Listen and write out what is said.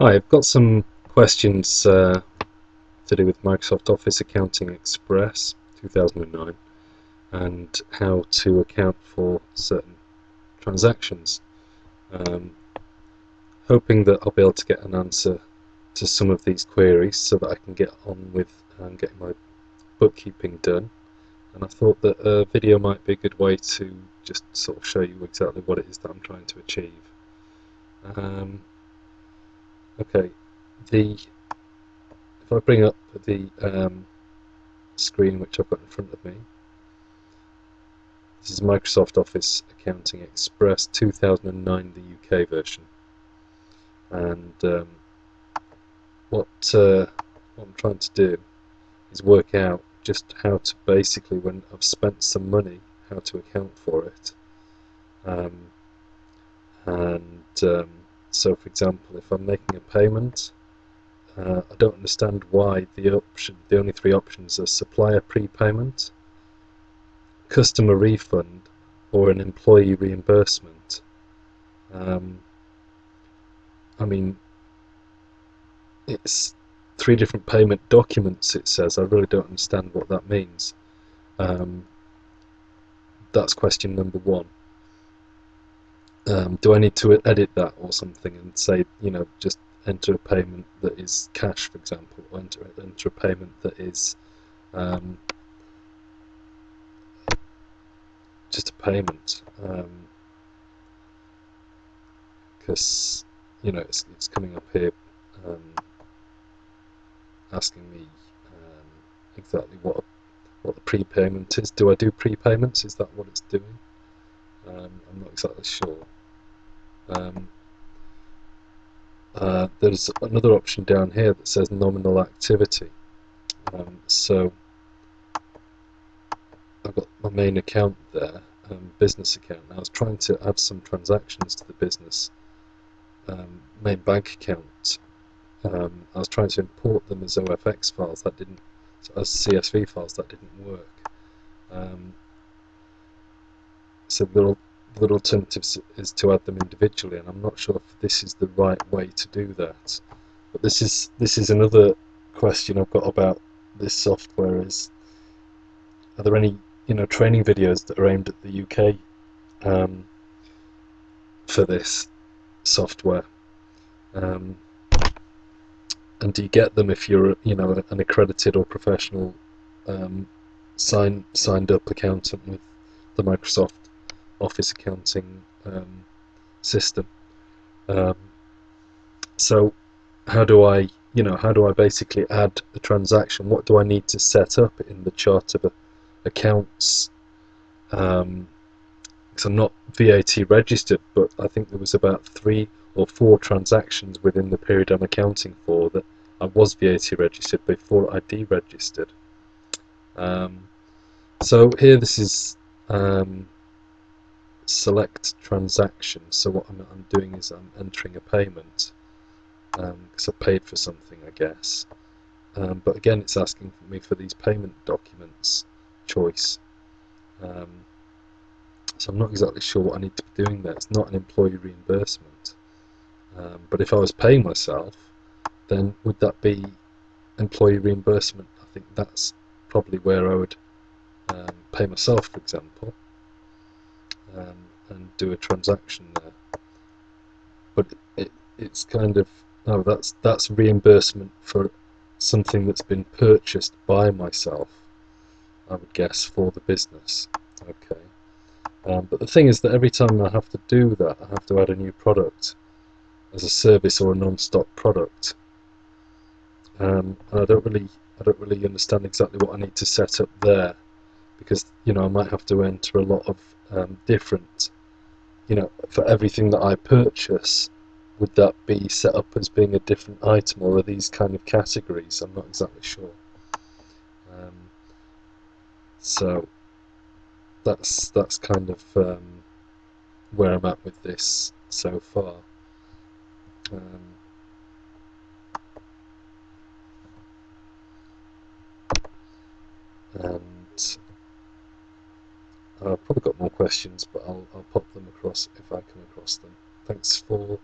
I've got some questions uh, to do with Microsoft Office Accounting Express 2009 and how to account for certain transactions. Um, hoping that I'll be able to get an answer to some of these queries so that I can get on with um, getting my bookkeeping done. And I thought that a video might be a good way to just sort of show you exactly what it is that I'm trying to achieve. Um, Okay, the if I bring up the um, screen which I've got in front of me, this is Microsoft Office Accounting Express 2009, the UK version, and um, what uh, what I'm trying to do is work out just how to basically, when I've spent some money, how to account for it, um, and um, so, for example, if I'm making a payment, uh, I don't understand why the option, the only three options are supplier prepayment, customer refund, or an employee reimbursement. Um, I mean, it's three different payment documents. It says I really don't understand what that means. Um, that's question number one um, do I need to edit that or something and say, you know, just enter a payment that is cash, for example, or enter, enter a payment that is um, just a payment? Because, um, you know, it's, it's coming up here um, asking me um, exactly what what the prepayment is. Do I do prepayments? Is that what it's doing? Um, I'm not exactly sure. Um, uh, there's another option down here that says nominal activity. Um, so I've got my main account there, um, business account. Now I was trying to add some transactions to the business um, main bank account. Um, I was trying to import them as OFX files. That didn't, as CSV files. That didn't work. Um, so there other alternatives is to add them individually, and I'm not sure if this is the right way to do that. But this is this is another question I've got about this software: is are there any you know training videos that are aimed at the UK um, for this software? Um, and do you get them if you're you know an accredited or professional um, sign, signed up accountant with the Microsoft office accounting um, system. Um, so how do I, you know, how do I basically add a transaction? What do I need to set up in the chart of accounts? Um, I'm not VAT registered, but I think there was about three or four transactions within the period I'm accounting for that I was VAT registered before I deregistered. Um, so here this is um, select transaction. So what I'm, I'm doing is I'm entering a payment because um, I paid for something, I guess. Um, but again, it's asking me for these payment documents choice. Um, so I'm not exactly sure what I need to be doing there. It's not an employee reimbursement. Um, but if I was paying myself, then would that be employee reimbursement? I think that's probably where I would um, pay myself, for example um, and do a transaction there. But it, it's kind of oh that's that's reimbursement for something that's been purchased by myself, I would guess, for the business. Okay. Um, but the thing is that every time I have to do that, I have to add a new product as a service or a non-stock product. Um, and I don't really, I don't really understand exactly what I need to set up there, because you know I might have to enter a lot of um, different, you know, for everything that I purchase, would that be set up as being a different item or are these kind of categories? I'm not exactly sure. Um, so that's that's kind of um, where I'm at with this so far. Um, and I've probably got more questions, but I'll, I'll pop them across if I come across them. Thanks for